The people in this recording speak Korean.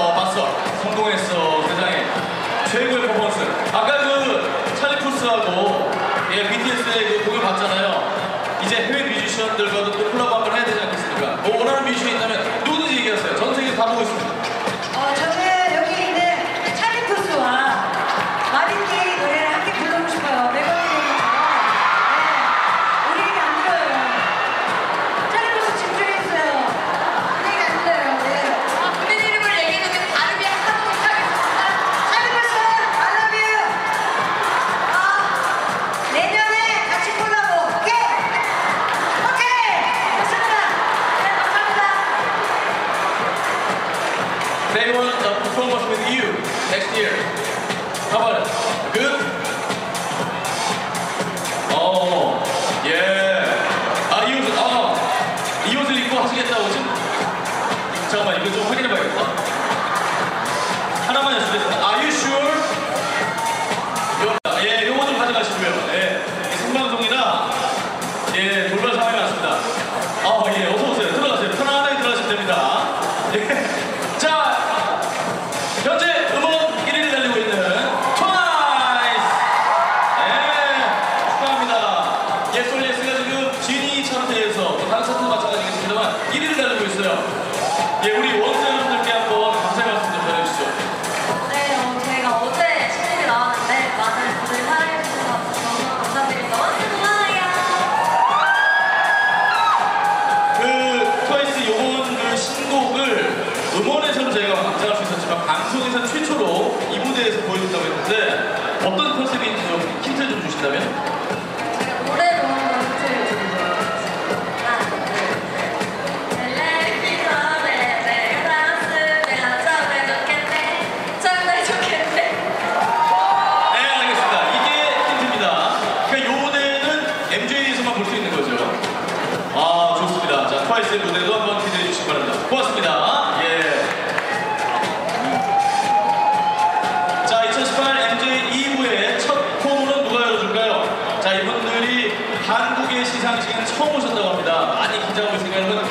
봤어 봤어 성공했어 세상에. 최고의 퍼포먼스. 아까 그 찰리 푸스하고 예, BTS의 그 곡을 봤잖아요. 이제 해외 뮤지션들과도 performance with you next year. How about it? Good? 어, 예. 아, 이 옷을, 아, 이 옷을 입고 하시겠다고 지금? 잠깐만, 이거 좀 확인해 봐야겠다. 하나만 연습했습 예솔예스가 지금 차트에서 또 다른 차트도 마찬가지겠습니다만 1위를 달리고 있어요. 예, 우리 원수 여러분들께 한번 감사의 말씀 좀 전해주시죠. 네, 어, 저희가 어제 신곡이 나왔는데 많은 분들 사랑해주셔서 너무 감사드립니다. 완전 고마워요. 그 트와이스 요번 그 신곡을 음원에서는 저희가 감상할 수 있었지만 방송에서 최초로 볼 수 있는 거죠. 아, 좋습니다. 자, 트와이스의 무대도 한번 기대해 주시기 바랍니다. 고맙습니다. 예. 자, 2018 MJ 2부의 첫 콩으로 누가 열어줄까요? 자, 이분들이 한국의 시상식은 처음 오셨다고 합니다. 많이 긴장하고 있으니까 여러분